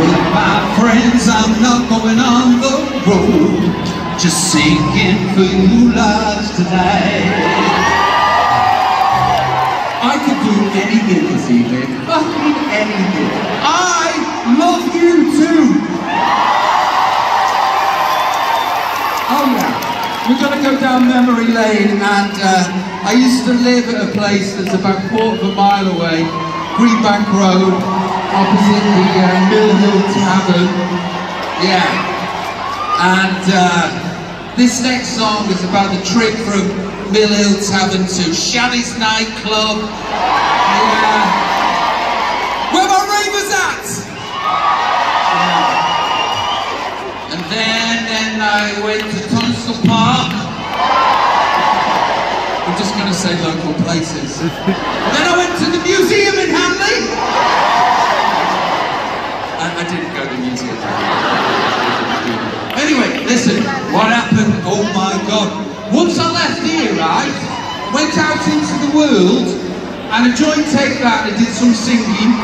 With my friends, I'm not going on the road. Just singing for you lads tonight. I could do anything this evening. Fucking anything. I love you too. Oh yeah. We're gonna go down memory lane and uh, I used to live at a place that's about a quarter of a mile away, Greenbank Road, opposite the uh, Mill Hill Tavern. Yeah. And uh, this next song is about the trip from Mill Hill Tavern to Shannys nightclub. Yeah. Where my ravers at? Yeah. And then, then I went to Tunstall Park. I'm just going to say local places. then I went to the museum in Hanley. I, I didn't go to the museum. Anyway, listen, what happened? Oh my god. Once I left here, right, went out into the world and a joint take that and did some singing.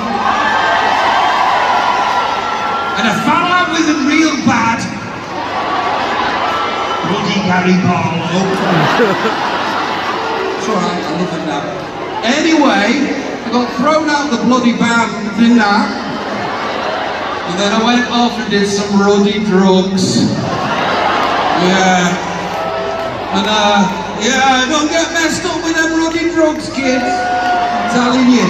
And I fell out with him real bad. Bloody Gary Barlow. it's alright, I love him now. Anyway, I got thrown out the bloody band, didn't I? And then I went off and did some ruddy drugs. Yeah. And uh, yeah, don't get messed up with them ruddy drugs, kids. I'm telling you.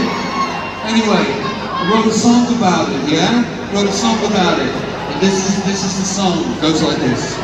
Anyway, I wrote a song about it, yeah? Wrote a song about it. And this is this is the song. It goes like this.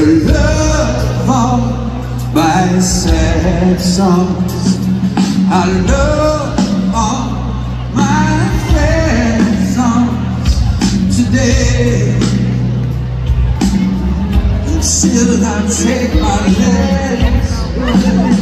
Love all my sad songs. I love all my sad songs today. Until I take my legs.